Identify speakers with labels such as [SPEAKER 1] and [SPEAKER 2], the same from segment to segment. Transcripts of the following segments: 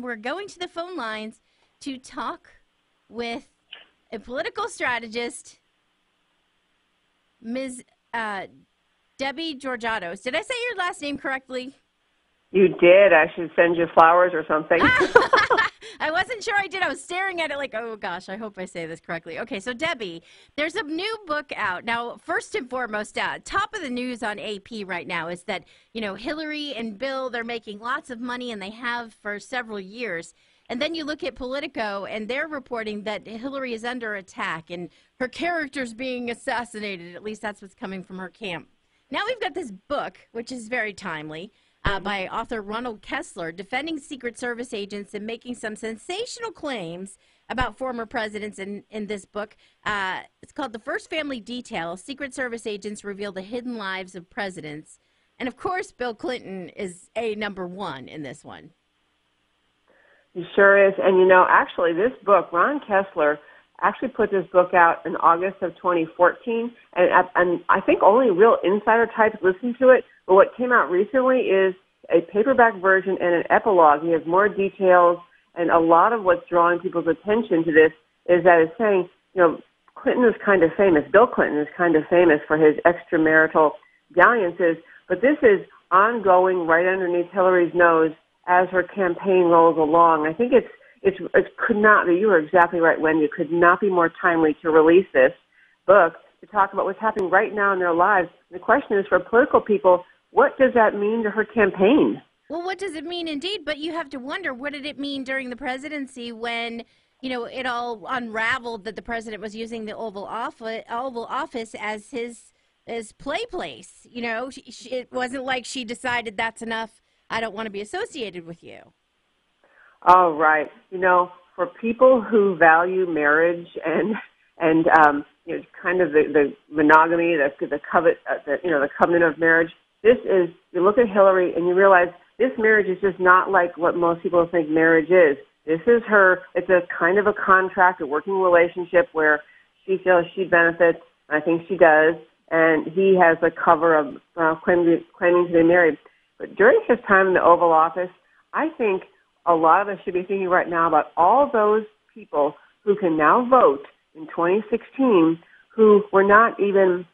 [SPEAKER 1] We're going to the phone lines to talk with a political strategist, Ms. Uh, Debbie Georgatos. Did I say your last name correctly?
[SPEAKER 2] You did. I should send you flowers or something.
[SPEAKER 1] I wasn't sure I did. I was staring at it like, oh gosh, I hope I say this correctly. Okay, so Debbie, there's a new book out. Now, first and foremost, uh, top of the news on AP right now is that, you know, Hillary and Bill, they're making lots of money and they have for several years. And then you look at Politico, and they're reporting that Hillary is under attack and her character's being assassinated. At least that's what's coming from her camp. Now we've got this book, which is very timely uh, by author Ronald Kessler, defending Secret Service agents and making some sensational claims about former presidents in, in this book. Uh, it's called The First Family Detail Secret Service Agents Reveal the Hidden Lives of Presidents. And of course, Bill Clinton is a number one in this one.
[SPEAKER 2] He sure is. And you know, actually, this book, Ron Kessler actually put this book out in August of 2014, and, uh, and I think only real insider types listened to it. But what came out recently is a paperback version and an epilogue. He has more details, and a lot of what's drawing people's attention to this is that it's saying, you know, Clinton is kind of famous. Bill Clinton is kind of famous for his extramarital dalliances, but this is ongoing right underneath Hillary's nose as her campaign rolls along. I think it's it's, it could not be, you are exactly right, Wendy, it could not be more timely to release this book to talk about what's happening right now in their lives. The question is for political people, what does that mean to her campaign?
[SPEAKER 1] Well, what does it mean indeed? But you have to wonder what did it mean during the presidency when you know it all unraveled that the president was using the Oval Office, Oval Office as his his play place. You know, she, she, it wasn't like she decided that's enough. I don't want to be associated with you.
[SPEAKER 2] Oh, right. You know, for people who value marriage and and um, you know, kind of the, the monogamy, the the covet, uh, the, you know, the covenant of marriage. This is you look at Hillary and you realize this marriage is just not like what most people think marriage is. This is her. It's a kind of a contract, a working relationship where she feels she benefits. I think she does, and he has a cover of uh, claiming, claiming to be married. But during his time in the Oval Office, I think a lot of us should be thinking right now about all those people who can now vote in 2016 who were not even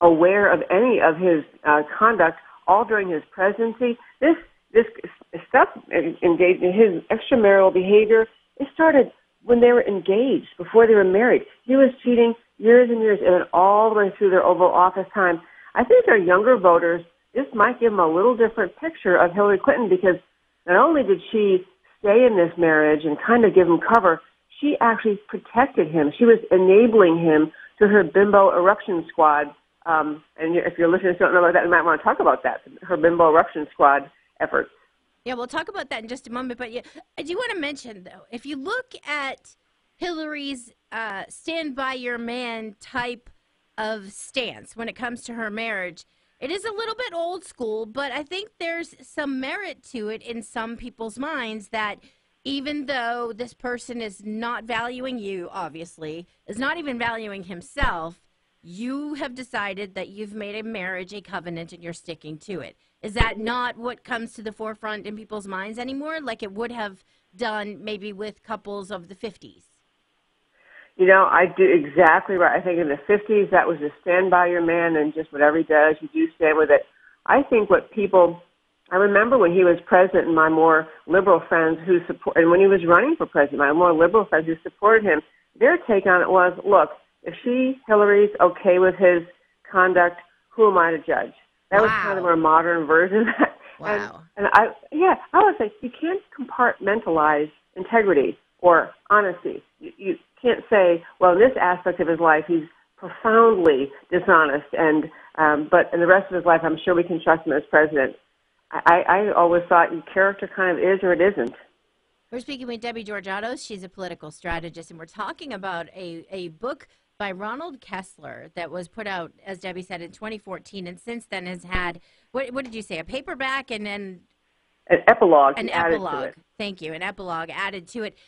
[SPEAKER 2] aware of any of his uh, conduct all during his presidency. This this stuff engaged in his extramarital behavior. It started when they were engaged, before they were married. He was cheating years and years, and then all the way through their Oval Office time. I think their younger voters, this might give them a little different picture of Hillary Clinton because not only did she stay in this marriage and kind of give him cover, she actually protected him. She was enabling him to her bimbo eruption squad. Um, and if your listeners don't know about that, you might want to talk about that, her bimbo eruption squad efforts.
[SPEAKER 1] Yeah, we'll talk about that in just a moment. But yeah, I do want to mention, though, if you look at Hillary's uh, stand by your man type of stance when it comes to her marriage, it is a little bit old school, but I think there's some merit to it in some people's minds that even though this person is not valuing you, obviously, is not even valuing himself, you have decided that you've made a marriage a covenant and you're sticking to it. Is that not what comes to the forefront in people's minds anymore, like it would have done maybe with couples of the 50s?
[SPEAKER 2] You know, I do exactly right. I think in the 50s, that was a stand by your man and just whatever he does, you do stand with it. I think what people, I remember when he was president and my more liberal friends who support, and when he was running for president, my more liberal friends who supported him, their take on it was, look, if she, Hillary's okay with his conduct, who am I to judge? That wow. was kind of a more modern version.
[SPEAKER 1] wow.
[SPEAKER 2] And, and I, yeah, I would say you can't compartmentalize integrity or honesty. You, you can't say, well, in this aspect of his life, he's profoundly dishonest, and um, but in the rest of his life, I'm sure we can trust him as president. I, I always thought character kind of is or it isn't.
[SPEAKER 1] We're speaking with Debbie Georgatos. She's a political strategist, and we're talking about a, a book by Ronald Kessler that was put out, as Debbie said, in 2014, and since then has had what, what did you say? A paperback and then
[SPEAKER 2] an epilogue.
[SPEAKER 1] An epilogue. Thank you. An epilogue added to it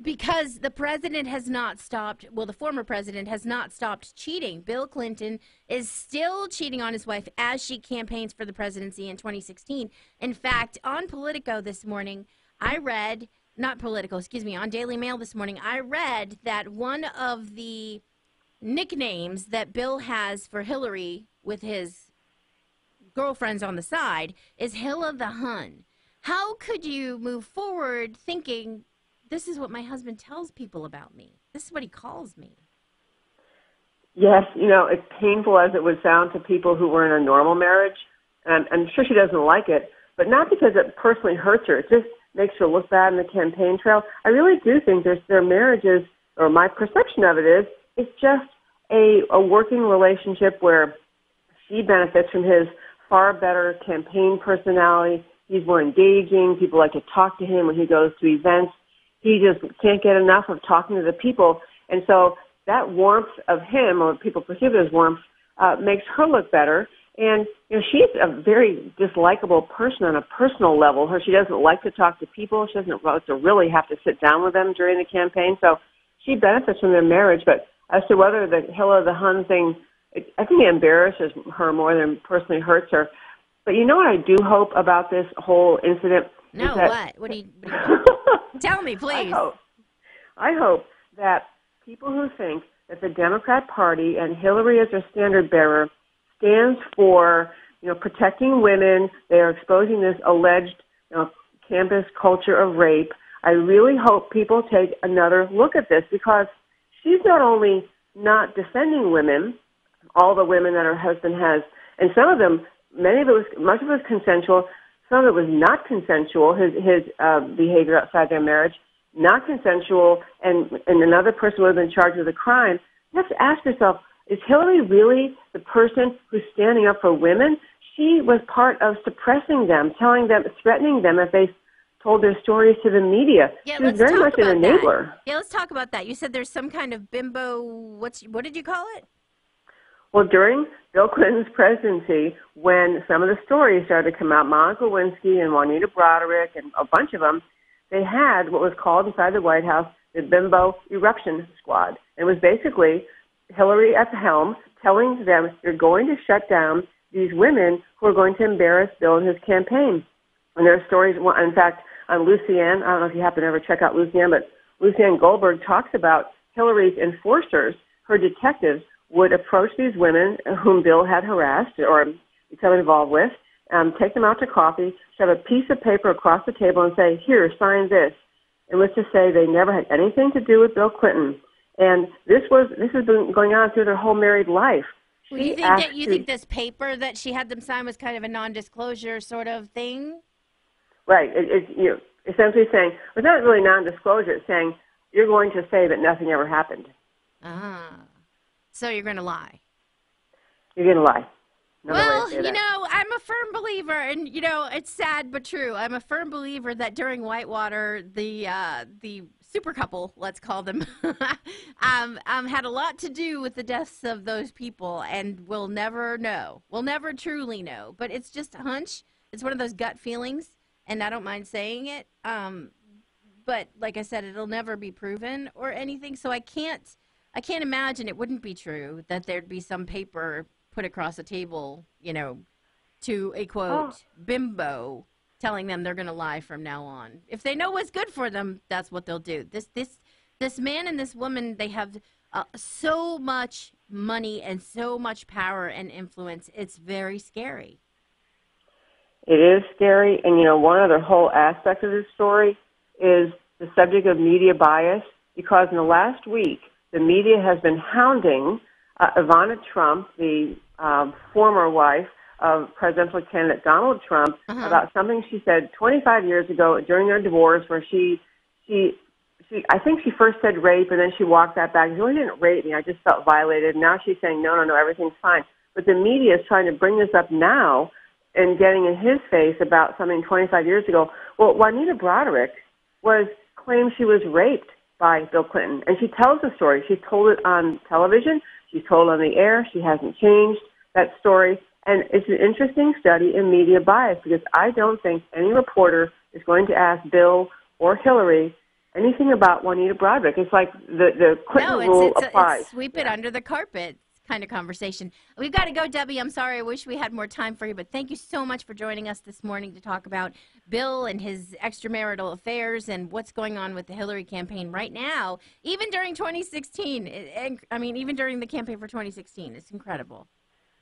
[SPEAKER 1] because the president has not stopped well the former president has not stopped cheating bill clinton is still cheating on his wife as she campaigns for the presidency in 2016 in fact on politico this morning I read, not political, excuse me, on Daily Mail this morning, I read that one of the nicknames that Bill has for Hillary with his girlfriends on the side is Hilla the Hun. How could you move forward thinking this is what my husband tells people about me? This is what he calls me.
[SPEAKER 2] Yes, you know, as painful as it would sound to people who were in a normal marriage, and I'm sure she doesn't like it, but not because it personally hurts her. It just makes her look bad in the campaign trail. I really do think there's their marriages, or my perception of it is, it's just a, a working relationship where she benefits from his far better campaign personality. He's more engaging. People like to talk to him when he goes to events. He just can't get enough of talking to the people. And so that warmth of him, or people perceive it as warmth, uh, makes her look better. And you know, she's a very dislikable person on a personal level. Her she doesn't like to talk to people. She doesn't like to really have to sit down with them during the campaign. So she benefits from their marriage. But as to whether the Hilla the Hun thing, it, I think it embarrasses her more than personally hurts her. But you know what I do hope about this whole incident?
[SPEAKER 1] No, what? What do you, what do you tell me, please?
[SPEAKER 2] I hope, I hope that people who think that the Democrat Party and Hillary as their standard bearer stands for, you know, protecting women. They are exposing this alleged, you know, campus culture of rape. I really hope people take another look at this because she's not only not defending women, all the women that her husband has, and some of them, many of it was, much of it was consensual, some of it was not consensual, his, his uh, behavior outside their marriage, not consensual, and, and another person was in charge of the crime. You have to ask yourself, is Hillary really the person who's standing up for women? She was part of suppressing them, telling them, threatening them if they told their stories to the media.
[SPEAKER 1] Yeah,
[SPEAKER 2] she was very much an enabler.
[SPEAKER 1] that. Yeah, let's talk about that. You said there's some kind of bimbo. What's what did you call it?
[SPEAKER 2] Well, during Bill Clinton's presidency, when some of the stories started to come out, Monica Lewinsky and Juanita Broaddrick and a bunch of them, they had what was called inside the White House the Bimbo Eruption Squad. It was basically Hillary at the helm telling them, you're going to shut down these women who are going to embarrass Bill and his campaign. And there are stories, in fact, on Lucianne, I don't know if you happen to ever check out Lucianne, but Lucianne Goldberg talks about Hillary's enforcers, her detectives, would approach these women whom Bill had harassed or become involved with, um, take them out to coffee, shove a piece of paper across the table and say, here, sign this. And let's just say they never had anything to do with Bill Clinton. And this was this has been going on through their whole married life.
[SPEAKER 1] Well, you think that you
[SPEAKER 2] to-
[SPEAKER 1] think this paper that she had them sign was kind of a non-disclosure sort of thing?
[SPEAKER 2] Right. It, it, you know, essentially saying, it's not really non-disclosure. It's saying you're going to say that nothing ever happened.
[SPEAKER 1] Ah, so you're going to lie.
[SPEAKER 2] You're going to lie. Another
[SPEAKER 1] well, you know, I'm a firm believer, and you know, it's sad but true. I'm a firm believer that during Whitewater, the uh, the super couple, let's call them, um, um, had a lot to do with the deaths of those people, and we'll never know. We'll never truly know. But it's just a hunch. It's one of those gut feelings, and I don't mind saying it. Um, but like I said, it'll never be proven or anything. So I can't, I can't imagine it wouldn't be true that there'd be some paper put across a table, you know, to a quote bimbo telling them they're going to lie from now on. If they know what's good for them, that's what they'll do. This this this man and this woman, they have uh, so much money and so much power and influence. It's very scary.
[SPEAKER 2] It is scary. And, you know, one other whole aspect of this story is the subject of media bias because in the last week, the media has been hounding uh, Ivana Trump, the um, former wife of presidential candidate Donald Trump,
[SPEAKER 1] Uh-huh.
[SPEAKER 2] about something she said 25 years ago during their divorce where she, she, she, I think she first said rape and then she walked that back. She really didn't rape me. I just felt violated. Now she's saying, no, no, no, everything's fine. But the media is trying to bring this up now and getting in his face about something 25 years ago. Well, Juanita Broaddrick was claimed she was raped by Bill Clinton, and she tells the story. She's told it on television. She's told on the air. She hasn't changed that story. And it's an interesting study in media bias because I don't think any reporter is going to ask Bill or Hillary anything about Juanita Broaddrick. It's like the the Clinton
[SPEAKER 1] no,
[SPEAKER 2] rule
[SPEAKER 1] it's, it's,
[SPEAKER 2] applies.
[SPEAKER 1] it's sweep it under the carpet kind of conversation. We've got to go, Debbie. I'm sorry. I wish we had more time for you, but thank you so much for joining us this morning to talk about Bill and his extramarital affairs and what's going on with the Hillary campaign right now, even during 2016. And I mean, even during the campaign for 2016. It's incredible.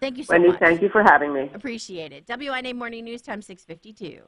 [SPEAKER 1] Thank you so
[SPEAKER 2] Wendy,
[SPEAKER 1] much.
[SPEAKER 2] thank you for having me.
[SPEAKER 1] Appreciate it. WINA Morning News Time 652.